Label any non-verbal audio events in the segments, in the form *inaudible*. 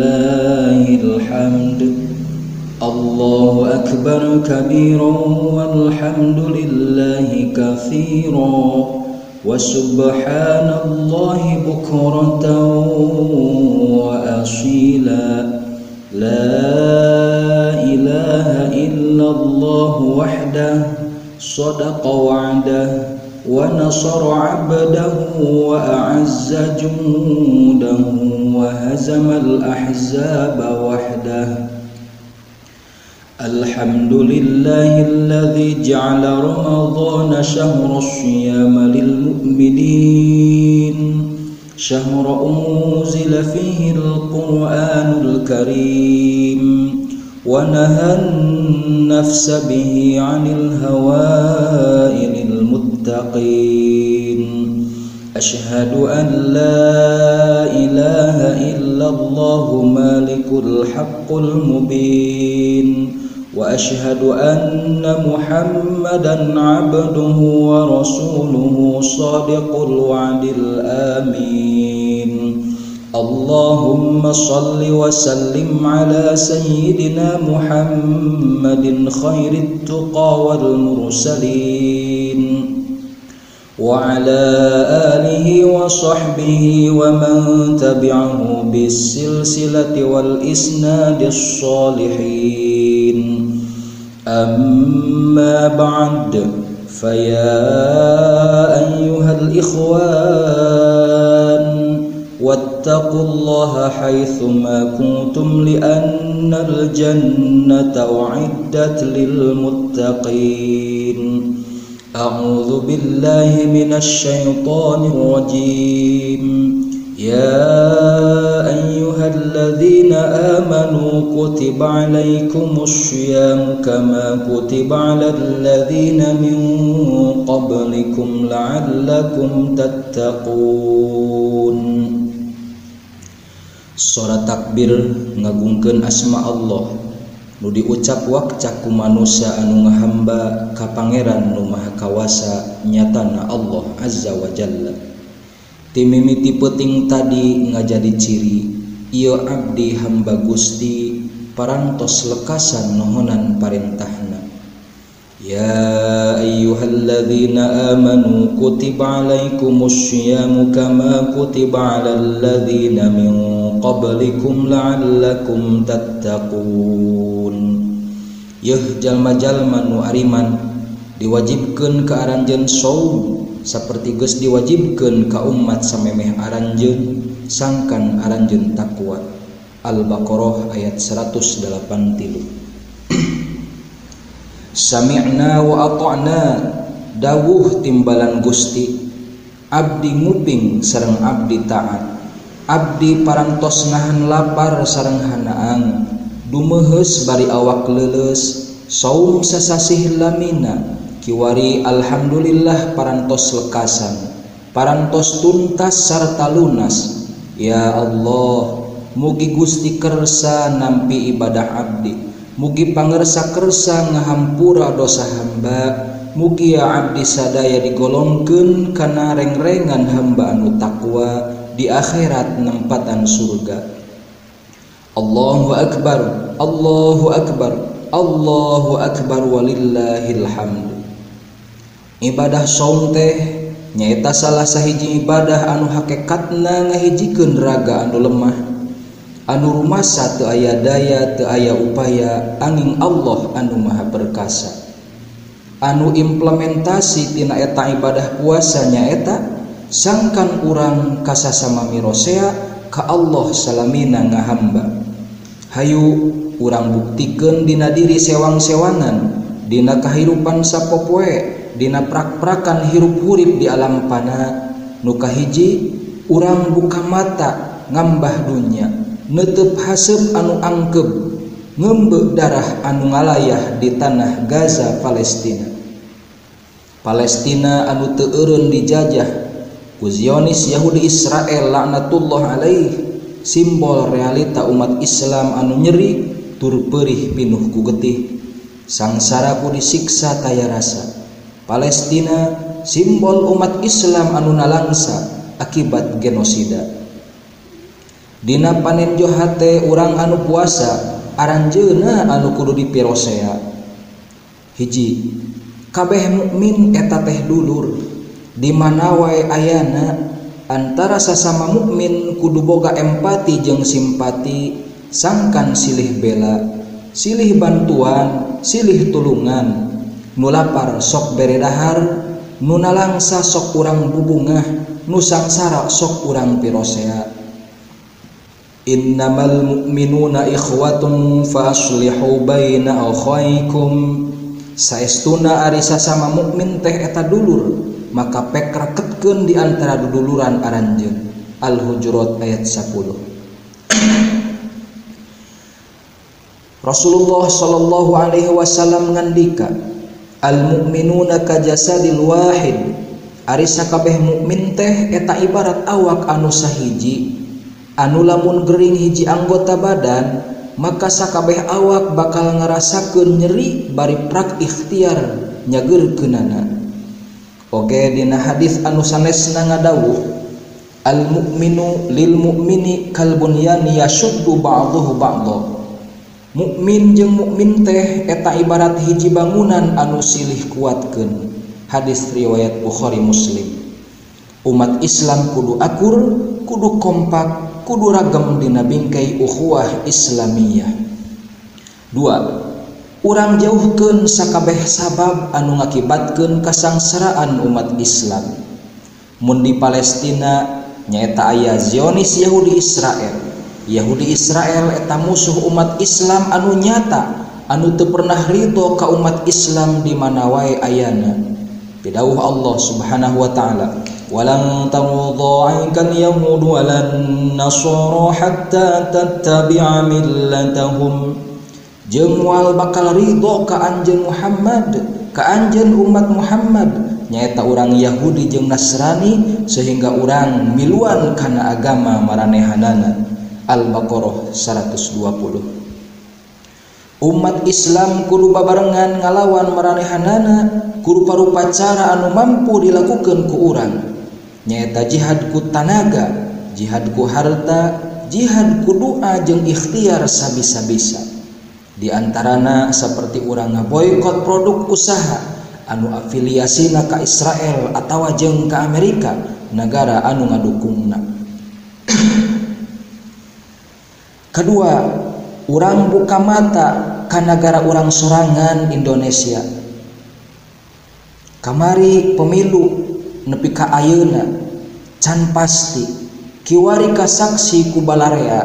الحمد. الله أكبر كبيرا والحمد لله كثيرا. وسبحان الله بكرة وأصيلا. لا إله إلا الله وحده. صدق وعده. ونصر عبده وأعز جنوده وهزم الأحزاب وحده. الحمد لله الذي جعل رمضان شهر الصيام للمؤمنين. شهر أنزل فيه القرآن الكريم. ونهى النفس به عن الهواء للمتقين أشهد أن لا إله إلا الله مالك الحق المبين. وأشهد أن محمدا عبده ورسوله صادق الوعد الآمين. اللهم صل وسلم على سيدنا محمد خير التقى والمرسلين. وعلى آله وصحبه ومن تبعه بالسلسلة والإسناد الصالحين. أما بعد فيا أيها الإخوان واتقوا الله حيثما كنتم لأن الجنة أعدت للمتقين. أعوذ بالله من الشيطان الرجيم. يا أيها الذين آمنوا كتب عليكم الصيام كما كتب على الذين من قبلكم لعلكم تتقون. Suara takbir ngagungkeun asma Allah. Nu diucap wakcaku manusia anu ngahamba ka Pangeran Nu Maha Kawasa nyatana Allah Azza wa Jalla. Ti mimiti peting tadi ngajadi ciri Iyo abdi hamba Gusti parantos lekasan nohonan parintahna. Ya ayyuhalladzina amanu kutiba alaikumus syiyamu kama kutiba alal ladzina min qablikum la'allakum tattaqun jalma-jalma nu ariman diwajibkan ke aranjen show seperti Gus diwajibkan ke umat samemeh aranjen sangkan aranjen takwa Al-Baqarah ayat 108 *clears throat* Sami'na wa ata'na dawuh timbalan Gusti Abdi nguping sareng abdi taat Abdi parantos nahan lapar sareng hanaang. Dumehes bari awak leles saum sasasih lamina kiwari Alhamdulillah parantos lekasan parantos tuntas sarta lunas. Ya Allah mugi Gusti kersa nampi ibadah abdi mugi pangersa kersa ngahampura dosa hamba mugi ya abdi sadaya digolongkeun kana rengrengan hamba anu takwa di akhirat nempatan surga. Allahu akbar Allahu akbar Allahu akbar walillahil hamd. Ibadah saum teh nyaeta salah sahiji ibadah anu hakikatna ngahijikeun raga anu lemah. Anu rumasa teu aya daya teu aya upaya angin Allah anu maha perkasa. Anu implementasi tina eta ibadah puasa nyaeta sangkan urang kasasama mirosea ka Allah salamina ngahamba Hayu urang buktikeun dina diri sewang-sewangan Dina kahirupan sapopoe Dina prak-prakan hirup-hurip di alam pana nuka hiji urang buka mata ngambah dunya. Netep hasep anu angkeb ngembek darah anu ngalayah di tanah Gaza Palestina. Palestina anu teurun dijajah. Ku Zionis Yahudi Israel laknatullah alaihi simbol realita umat Islam anu nyeri tur perih pinuh ku getih. Sangsaraku disiksa taya rasa. Palestina simbol umat Islam anu nalangsa akibat genosida. Dina panen johate orang anu puasa aranjena anu kudu dipirosea. Hiji kabeh mukmin eta teh dulur di mana wae ayana antara sesama mukmin kudu boga empati jeung simpati sangkan silih bela silih bantuan silih tulungan. Nulapar sok beredahar nunalangsa sok kurang bubungah nusangsara sok kurang pirosea. Innamal mu'minuna ikhwatun fa aslihu baina akhaikum. Saestuna ari sasama mukmin teh eta dulur maka pek raketkeun di antara duduluran aranjeun Al-Hujurat ayat 10 Rasulullah sallallahu Alaihi Wasallam ngandika al mukminuna kajasadil wahid. Ari sakabeh mukmin teh eta ibarat awak anu sahiji anu lamun gering hiji anggota badan maka sakabeh awak bakal ngarasakeun nyeri bari prak ikhtiar nyageurkeunana. Oge dina hadis anu sanesna ngadawuh al mukminu lil mukmini kal bunyani yashuddu ba'dahu ba'dha. Mukmin jeung mukmin teh eta ibarat hiji bangunan anu silih kuatkeun. Hadis riwayat Bukhari Muslim. Umat Islam kudu akur kudu kompak kudu ragam dina bingkai ukhuwah Islamiyah. Dua urang jauhkeun sakabeh sabab anu ngakibatkan kasangsaraan umat Islam. Mundi Palestina nyaeta ayah Zionis Yahudi Israel. Yahudi Israel eta musuh umat Islam anu nyata anu teu pernah Ridho ka umat Islam di mana wae ayana. Bidauh Allah subhanahu Wa ta'ala walang tamudoakan yahud walan nasoro hatta tattabi'a millatahum. jengwal bakal Ridho ke anjeun Muhammad ke Anjen umat Muhammad. Nyaeta orang Yahudi jeung Nasrani sehingga orang miluan karena agama maranehanana. Al-baqarah 120 umat Islam kudu babarengan ngalawan maranehanana kudu rupa cara anu mampu dilakukan ku orang nyaeta jihadku tanaga jihadku harta jihad doa jeung ikhtiar sabisa-bisa. Diantarana seperti orang ngaboykot produk usaha anu afiliasina ka Israel atau jeung ke Amerika negara anu ngadukungna. *clears throat* Kedua orang buka mata ke negara orang sorangan Indonesia. Kamari pemilu nepi ka ayeuna can pasti kiwari ka saksi ku balarea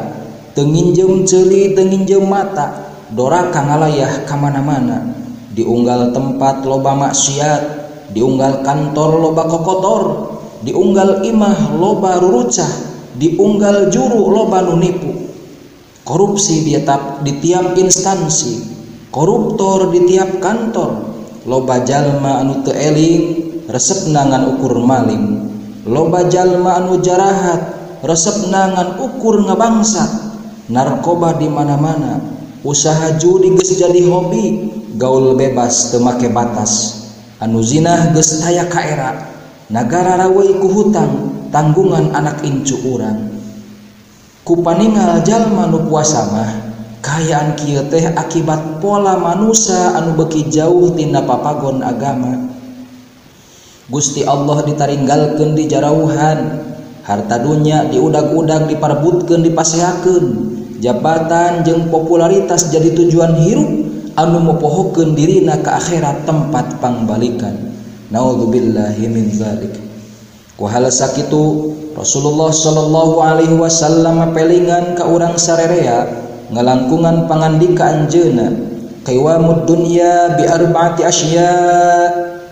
tenginjem celi tenginjem mata doraka ngalayah kamana-mana? Diunggal tempat loba maksiat diunggal kantor loba kokotor diunggal imah loba rurucah diunggal juru loba nunipu. Korupsi di tiap, di tiap instansi koruptor di tiap kantor loba jalma anu teu eling resep nangan ukur maling. Loba jalma anu jarahat resep nangan ukur ngabangsat. Narkoba di mana-mana usaha judi geus jadi hobi gaul bebas teu make batas. Anu zina era nagara rawai ku hutang tanggungan anak incu urang. Kupaningal jalma nu puasa mah kayaan kieu teh akibat pola manusia anu beki jauh tina papagon agama. Gusti Allah ditaringgalkeun di jarauhan harta dunya diudag-udag diperebutkeun dipasehakeun. jabatan jeng popularitas jadi tujuan hirup anu mepohokeun dirina ke akhirat tempat pangbalikan. Naudzubillahi min zalik. Ku hal sakitu Rasulullah sallallahu alaihi wasallam pelingan ka urang sarerea ngalangkungan pangandika anjeuna qiwamud dunya bi arbaati asya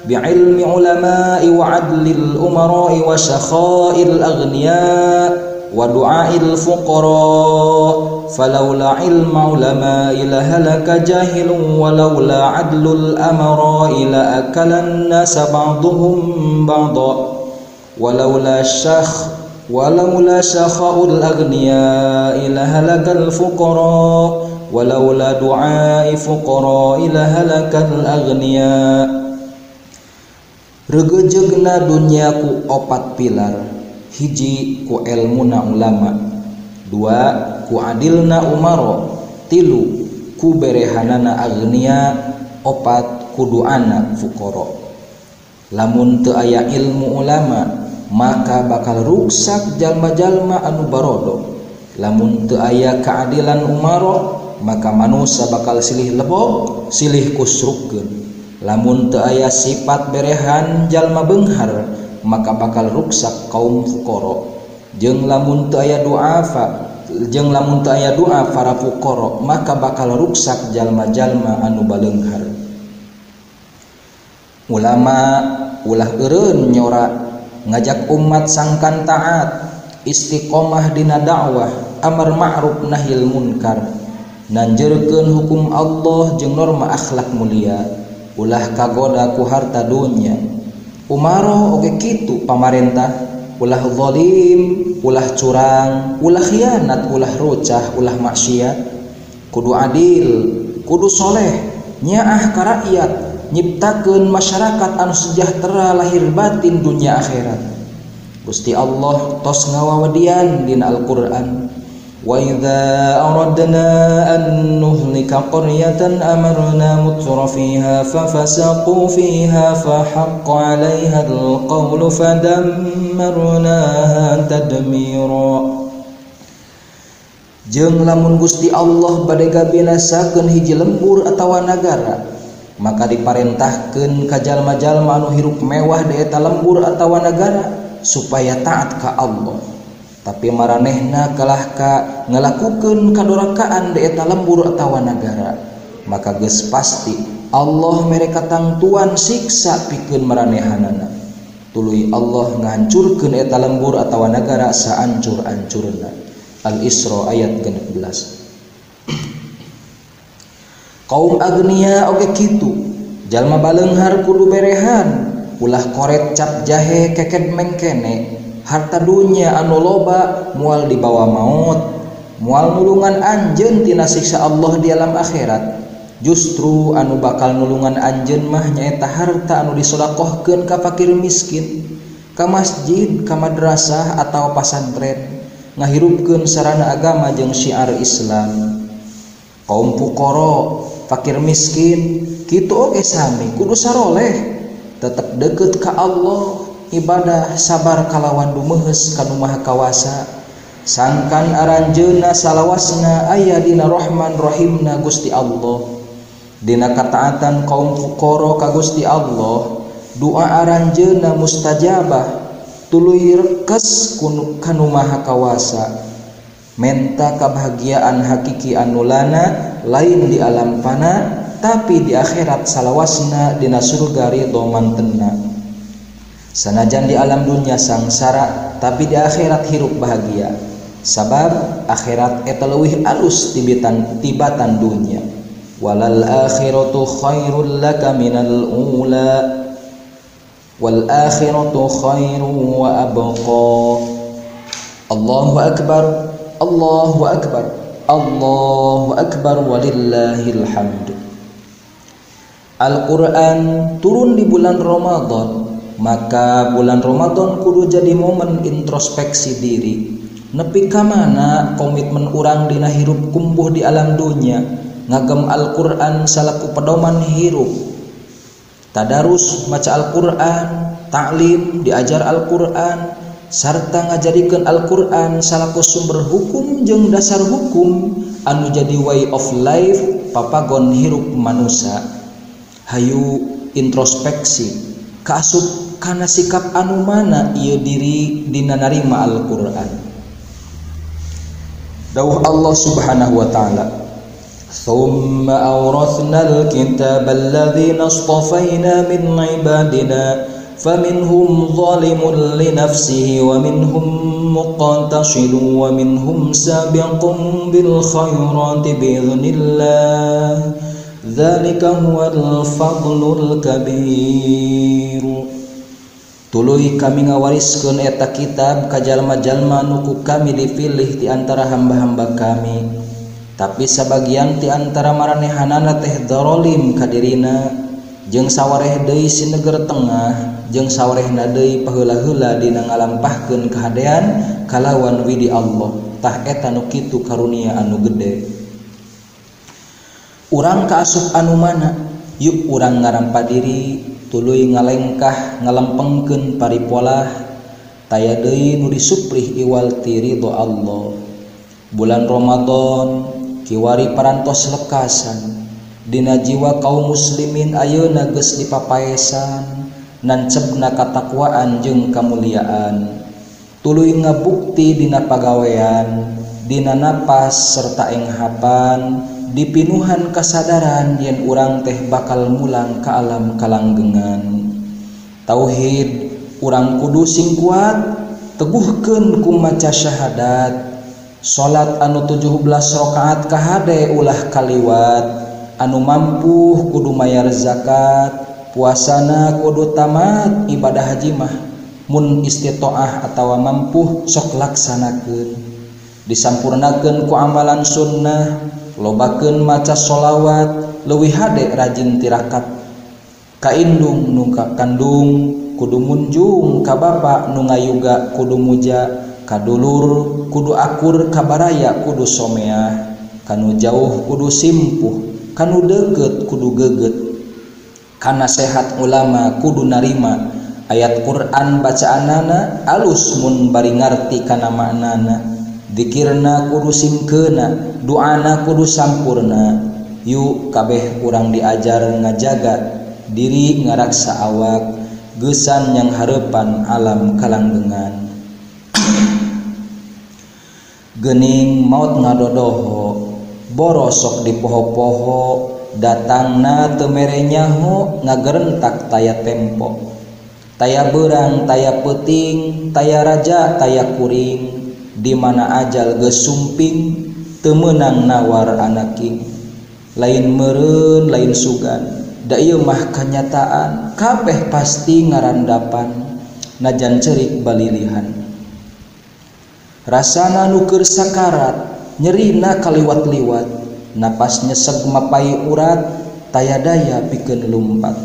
bi ilmi ulama'i wa adlil umara'i wa sakha'il aghniya' ودعاء الفقراء فلولا علم علماء لهلك جاهل ولولا عدل الأمراء لأكل الناس بعضهم بعضا. ولولا الشخ ولولا شخاء الأغنياء لهلك الفقراء ولولا دعاء فقراء لهلك الأغنياء. Regejegna dunyaku opat pilar. hiji ku elmuna ulama. Dua ku adilna umaro. Tilu ku berehanana agnia. Opat kudu anak fukoro. Lamun te aya ilmu ulama maka bakal ruksak jalma-jalma anu barodo. Lamun te aya keadilan umaro maka manusia bakal silih lebok silih kusrukkeun. Lamun te aya sifat berehan jalma Benghar maka bakal ruksak kaum fukoro. Jeng lamun aya duafa jeng lamun aya doa para fukoro maka bakal ruksak jalma-jalma anu balenghar ulama ulah eureun nyora ngajak umat sangkan taat istiqomah dina dakwah amar ma'ruf nahil munkar. Nanjerkeun hukum Allah jeung norma akhlak mulia ulah kagoda ku harta dunya. Umaro oke kitu pamarentah ulah zalim ulah curang ulah khianat ulah rucah ulah maksiat. Kudu adil kudu soleh nyaah ka rakyat nyiptakeun masyarakat anu sejahtera lahir batin dunia akhirat. Gusti Allah tos ngawawadian dina Al-Qur'an وإذا أردنا أن نهلك قرية أمرنا متر فيها ففسقوا فيها فحق عليها القول فدمرناها تدميرا Jeng lamun Gusti Allah badega binasakeun hiji lembur atawa nagara maka diparentahkeun ka jalma-jalma anu hirup mewah di eta lembur atawa nagara supaya taat ka Allah tapi maranehna kalah ka ngelakukan kadorakaan dieta lembur atawa negara maka ges pasti Allah mereka tangtuan siksa pikun maranehanana tuluy Allah ngancurkan eta lembur atau negara seancur-ancurna Al-Isra ayat 16 kaum agnia oke kitu jalma balenghar kudu berehan. Ulah koret cap jahe keket mengkene. harta dunya anu loba mual dibawa maut. Mual nulungan anjen tina siksa Allah di alam akhirat. Justru anu bakal nulungan anjen mah nyaeta harta anu disodakohkeun ka fakir miskin ka masjid ka madrasah atau pasantren ngahirupkeun sarana agama jeung syiar Islam. Kaum pukoro fakir miskin kitu oge sami kudu saroleh. Tetep deket ka Allah. ibadah sabar kalawan dumehes kanumah kawasa. Sangkan aranjeuna salawasna aya dina Rohman Rohimna Gusti Allah. Dina kataatan kaum fukoro ka Gusti Allah doa aranjeuna mustajabah tuluy rekes kanumaha kawasa. Menta kebahagiaan hakiki anulana lain di alam panah tapi di akhirat salawasna dina surga ridho mantena sanajan di alam dunia sangsara tapi di akhirat hirup bahagia. Sabab akhirat eta leuwih alus tibitan tibatan dunia. Walal akhiratu khairul laka minal ula. Wal akhiratu khairu wa abqa. Allahu akbar Allahu akbar Allahu akbar walillahil hamd. Al-Quran turun di bulan Ramadan maka bulan Ramadan kudu jadi momen introspeksi diri. Nepi ka mana komitmen orang dina hirup kumbuh di alam dunia ngagem Al-Qur'an salaku pedoman hirup. Tadarus maca Al-Qur'an taklim diajar Al-Qur'an sarta ngajadikeun Al-Qur'an salaku sumber hukum jeung dasar hukum anu jadi way of life papagon hirup manusia hayu introspeksi kasut karena sikap anu mana ia diri dina narima Al-Qur'an? Dawuh Allah Subhanahu wa taala ثم أورثنا الكتاب الذين اصطفينا من عبادنا فمنهم ظالم لنفسه ومنهم مقتصد ومنهم سابق بالخيرات بإذن الله Zalika هو fadlul kabir. Tuluy kami ngawariskeun eta kitab ka jalma-jalma nuku kami dipilih di antara hamba-hamba kami. Tapi sebagian ti antara maranehanana teh dorolim kadirina jeung sawareh deui sineger tengah jeung sawarehna deui paheula-heula dina ngalampahkeun kahadean kalawan widi Allah. Tah eta nu kitu karunia anu gede. urang kaasup anu mana? Yuk urang ngarampa diri tulu ngalengkah ngalempengken paripolah taya Dei nudi Suprih Iwaltiri do Allah. Bulan Romadhon Kiwari parantos lekasan Dina jiwa kaum muslimin Ayo nages di papaesan nancebna katakwaan jeung kemuliaan tulu ngabukti Dina pagawean Dina napas serta enghapan dipinuhan kasadaran yen urang teh bakal mulang ke alam kalanggengan. Tauhid urang kudu sing kuat teguhkeun ku maca syahadat. Salat anu 17 rakaat kahade ulah kaliwat. Anu mampu kudu mayar zakat puasana kudu tamat ibadah hajimah mun istitoah atau mampu sok laksanakeun. Disampurnakeun ku amalan sunnah. lobakeun maca sholawat leuwih hade rajin tirakat. Kaindung nungka kandung kudu munjung ka bapa nu ngayuga kudu muja kadulur kudu akur kabaraya kudu someah kanu jauh kudu simpuh kanu deket kudu geget. Kana sehat ulama kudu narima ayat Quran bacaanana alus mun bari ngarti kana maknana dikirna kudu simkena doana kudu sampurna. Yuk kabeh kurang diajar ngajaga diri ngaraksa awak gesan yang harepan alam kalanggengan. Gening maut ngadodoho borosok di poho-poho datang na temerenyaho ngagerentak taya tempo. Taya berang taya peting taya raja taya kuring. di mana ajal gesumping temenang nawar anaking lain meren lain sugan Dayu mah kenyataan kabeh pasti ngarandapan. Najan cerik balilihan. Rasana nuker sakarat nyerina kaliwat-liwat. Napasnya mapai urat tayadaya pikeun lumpat.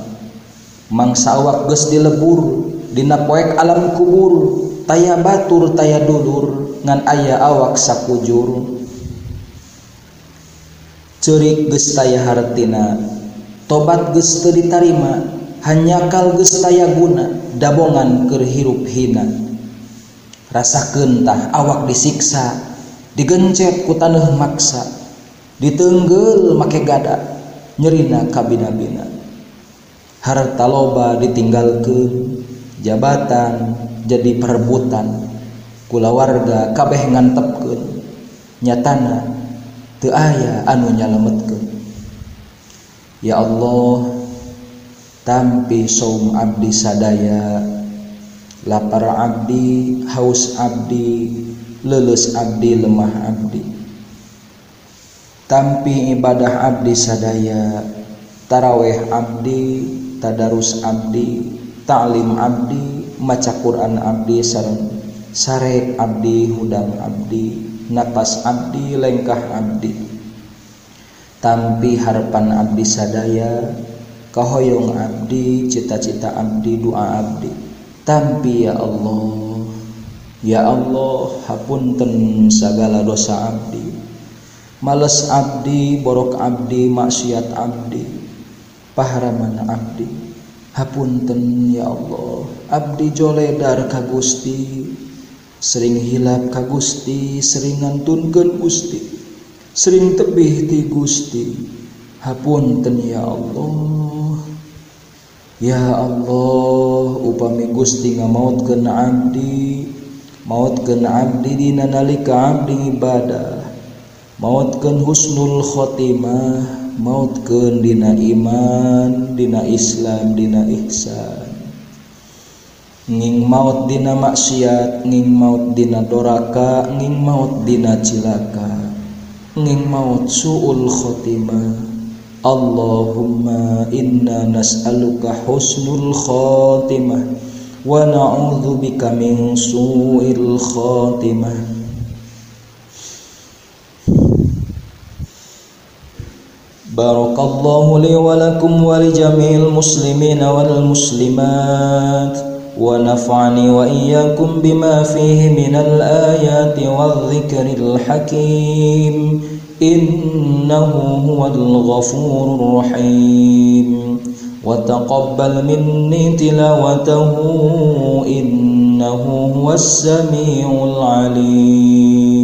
Mangsa awak geus dilebur dina poek alam kubur taya batur taya dulur. ngan aya awak sakujur curik gestaya hartina tobat geste ditarima hanyakal gestaya guna dabongan kerhirup hina. Rasa kentah awak disiksa digencet ku tanah maksa ditenggel make gada nyerina kabina-bina harta loba ditinggalkan jabatan jadi perebutan. Kula warga kabeh ngantepkeun. Nyatana teu aya anu nyalametkeun. Ya Allah tampi saum abdi sadaya. Lapar abdi haus abdi leles abdi lemah abdi. Tampi ibadah abdi sadaya taraweh abdi tadarus abdi ta'lim abdi maca Quran abdi sareng sare abdi hudang abdi napas abdi lengkah abdi. Tampi harapan abdi sadaya kahoyong abdi cita-cita abdi doa abdi. Tampi ya Allah. Ya Allah hapunten segala dosa abdi. Males abdi borok abdi maksiat abdi. Paharaman abdi. Hapunten ya Allah. Abdi joledar ka Gusti sering hilap ka Gusti sering ngantunkeun Gusti sering tebih ti Gusti. Hapunten ya Allah. Ya Allah upami Gusti ngamautkeun abdi mautkeun abdi dina nalika abdi ibadah mautkeun husnul khotimah mautkeun dina iman dina Islam dina ihsan. Nging maut dina maksiat nging maut dina doraka nging maut dina cilaka. Nging maut suul khotimah. Allahumma inna nas'aluka husnul khotimah. Wa na'udzu bika min su'il khotimah. Barakallahu li wa lakum wa li jami'il muslimina wal muslimat ونفعني وإياكم بما فيه من الآيات والذكر الحكيم. إنه هو الغفور الرحيم. وتقبل مني تلاوته. إنه هو السميع العليم.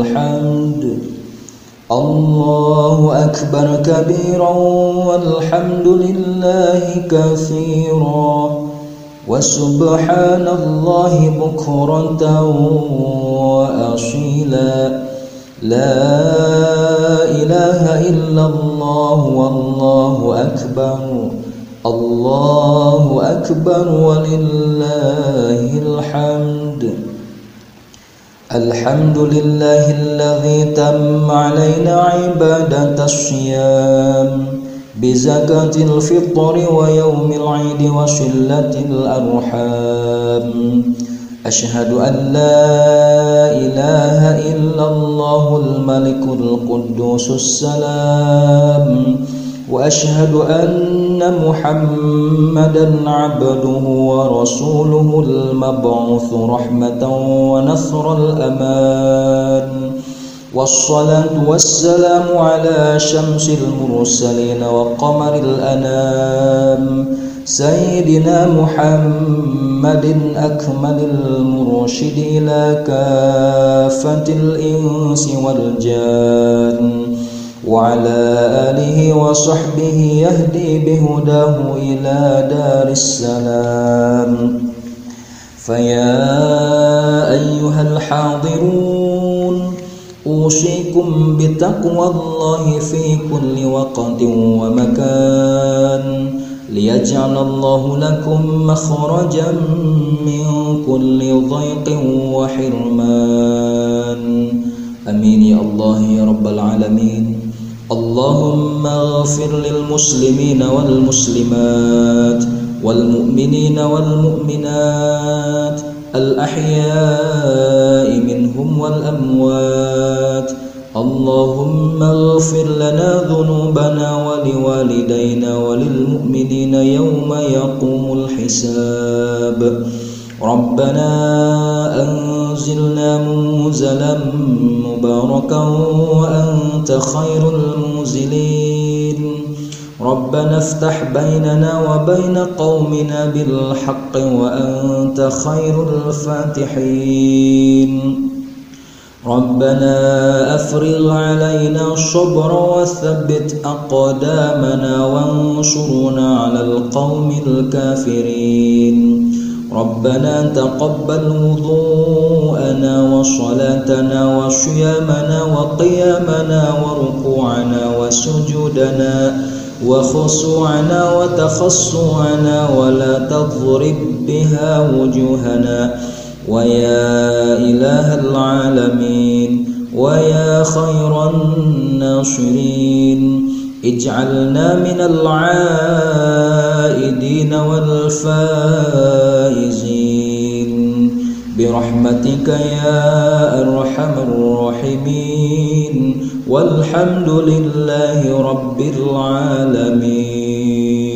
الحمد. الله أكبر كبيرا والحمد لله كثيرا. وسبحان الله بكرة وأصيلا. لا إله إلا الله والله أكبر. الله أكبر ولله الحمد. الحمد لله الذي تم علينا عبادة الصيام بزكاة الفطر ويوم العيد وشلة الأرحام. أشهد أن لا إله إلا الله الملك القدوس السلام. وأشهد أن محمدا عبده ورسوله المبعوث رحمة ونصر الأمان. والصلاة والسلام على شمس المرسلين وقمر الأنام. سيدنا محمد أكمل المرشد إلى كافة الإنس والجان. وعلى آله وصحبه يهدي بهداه إلى دار السلام. فيا أيها الحاضرون أوصيكم بتقوى الله في كل وقت ومكان ليجعل الله لكم مخرجا من كل ضيق وحرمان. أمين يا الله يا رب العالمين. اللهم اغفر للمسلمين والمسلمات والمؤمنين والمؤمنات الأحياء منهم والأموات اللهم اغفر لنا ذنوبنا ولوالدينا وللمؤمنين يوم يقوم الحساب ربنا أنزلنا منزلا مباركا وأنت خير المنزلين ربنا افتح بيننا وبين قومنا بالحق وأنت خير الفاتحين. ربنا أفرغ علينا الصبر وثبت أقدامنا وانصرنا على القوم الكافرين. ربنا تقبل وضوءنا وصلاتنا وصيامنا وقيامنا وركوعنا وسجودنا وخصوعنا وتخصوعنا ولا تضرب بها وجوهنا ويا إله العالمين ويا خير الناصرين اجعلنا من العائدين والفائزين برحمتك يا أرحم الراحمين. والحمد لله رب العالمين.